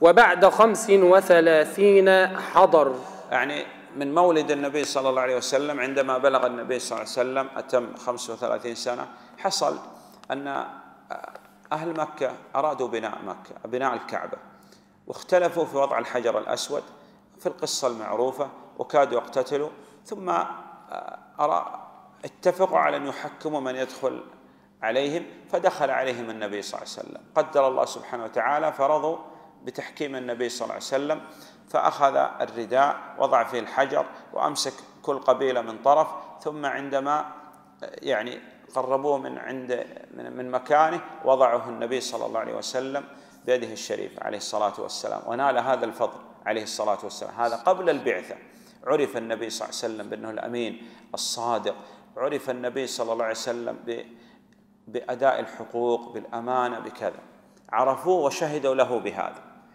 وبعد خمس وثلاثين حضر. يعني من مولد النبي صلى الله عليه وسلم عندما بلغ النبي صلى الله عليه وسلم أتم 35 سنة حصل أن أهل مكة أرادوا بناء مكة بناء الكعبة واختلفوا في وضع الحجر الأسود في القصة المعروفة وكادوا يقتتلوا ثم أرى اتفقوا على أن يحكموا من يدخل عليهم فدخل عليهم النبي صلى الله عليه وسلم. قدر الله سبحانه وتعالى فرضوا بتحكيم النبي صلى الله عليه وسلم فأخذ الرداء وضع فيه الحجر وأمسك كل قبيلة من طرف ثم عندما يعني قربوه من عند من مكانه وضعه النبي صلى الله عليه وسلم بيده الشريف عليه الصلاة والسلام. ونال هذا الفضل عليه الصلاة والسلام. هذا قبل البعثة. عرف النبي صلى الله عليه وسلم بأنه الأمين الصادق. عرف النبي صلى الله عليه وسلم بأداء الحقوق بالأمانة بكذا. عرفوه وشهدوا له بهذا.